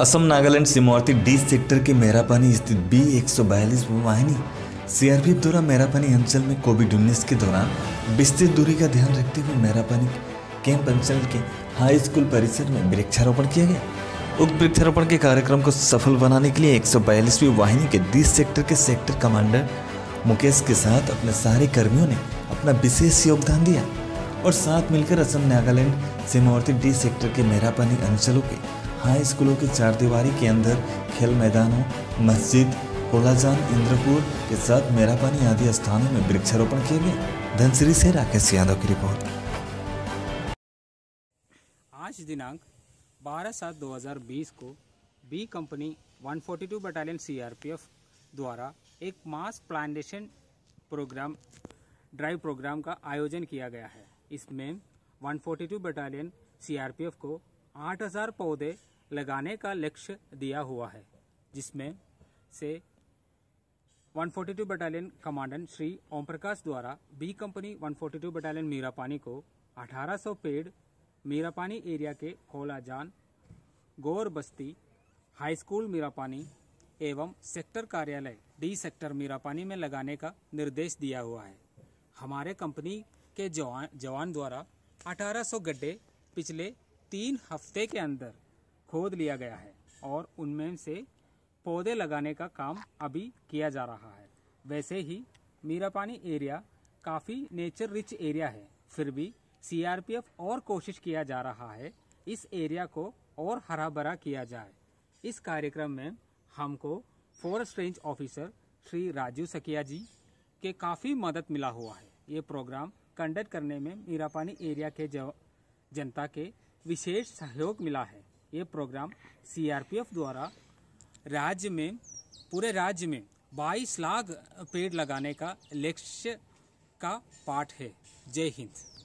असम, नागालैंड सीमावर्ती D sector के मेरापानी स्थित बी एक सौ बयालीस वाहिनी सीआरपीएफ द्वारा मेरापानी अंचल में कोविड उन्नीस के दौरान विस्तृत दूरी का ध्यान रखते हुए मेरापानी कैंप अंचल के हाई स्कूल परिसर में वृक्षारोपण किया गया। उक्त वृक्षारोपण के कार्यक्रम को सफल बनाने के लिए एक सौ वाहिनी के डी सेक्टर के सेक्टर कमांडर मुकेश के साथ अपने सारे कर्मियों ने अपना विशेष योगदान दिया और साथ मिलकर असम, नागालैंड सीमावर्ती डी सेक्टर के मेरापानी अंचलों के हाई स्कूलों की चार दीवारी के अंदर खेल मैदानों, मस्जिद कोलाजान इंद्रपुर के साथ मेरापानी आदि स्थानों में वृक्षारोपण किया गया धनसिरी से राकेश यादव की रिपोर्ट। आज दिनांक 12 सात 2020 को बी कंपनी 142 बटालियन सीआरपीएफ द्वारा एक mass plantation program, drive program का आयोजन किया गया है। इसमें 142 बटालियन सीआरपीएफ को 8000 पौधे लगाने का लक्ष्य दिया हुआ है, जिसमें से 142 बटालियन कमांडेंट श्री ओम प्रकाश द्वारा बी कंपनी 142 बटालियन मीरापानी को 1800 पेड़ मीरापानी एरिया के खोलाजान, गोर बस्ती, हाई स्कूल मीरापानी एवं सेक्टर कार्यालय डी सेक्टर मीरापानी में लगाने का निर्देश दिया हुआ है। हमारे कंपनी के जवान जवान द्वारा 1800 गड्ढे पिछले तीन हफ़्ते के अंदर खोद लिया गया है और उनमें से पौधे लगाने का काम अभी किया जा रहा है। वैसे ही मीरापानी एरिया काफ़ी नेचर रिच एरिया है। फिर भी सीआरपीएफ और कोशिश किया जा रहा है इस एरिया को और हरा भरा किया जाए। इस कार्यक्रम में हमको forest range officer Shri Raju Sakiya ji के काफ़ी मदद मिला हुआ है। ये प्रोग्राम कंडक्ट करने में मीरापानी एरिया के जनता के विशेष सहयोग मिला है। ये प्रोग्राम सीआरपीएफ द्वारा राज्य में, पूरे राज्य में 22 लाख पेड़ लगाने का लक्ष्य का पाठ है। जय हिंद।